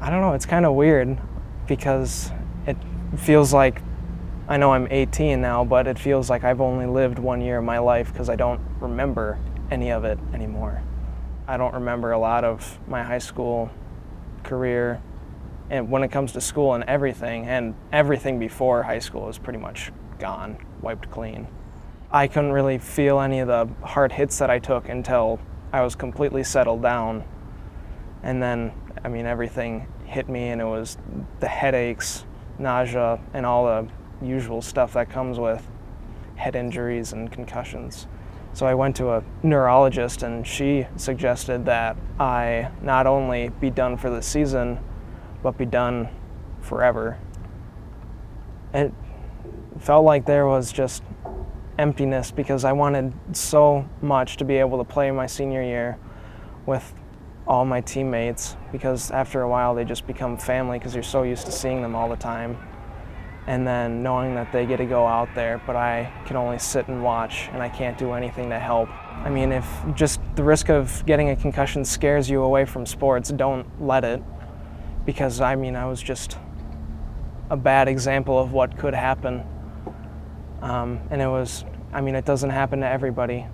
I don't know, it's kind of weird because it feels like I know I'm 18 now, but it feels like I've only lived one year of my life because I don't remember any of it anymore. I don't remember a lot of my high school career and when it comes to school and everything and everything before high school is pretty much gone, wiped clean. I couldn't really feel any of the hard hits that I took until I was completely settled down. And then, I mean, everything hit me and it was the headaches, nausea, and all the usual stuff that comes with head injuries and concussions. So I went to a neurologist and she suggested that I not only be done for the season, but be done forever. It felt like there was just emptiness because I wanted so much to be able to play my senior year with all my teammates because after a while they just become family because you're so used to seeing them all the time and then knowing that they get to go out there, but I can only sit and watch and I can't do anything to help. I mean, if just the risk of getting a concussion scares you away from sports, don't let it. Because I mean, I was just a bad example of what could happen. Um, and it was, I mean, it doesn't happen to everybody.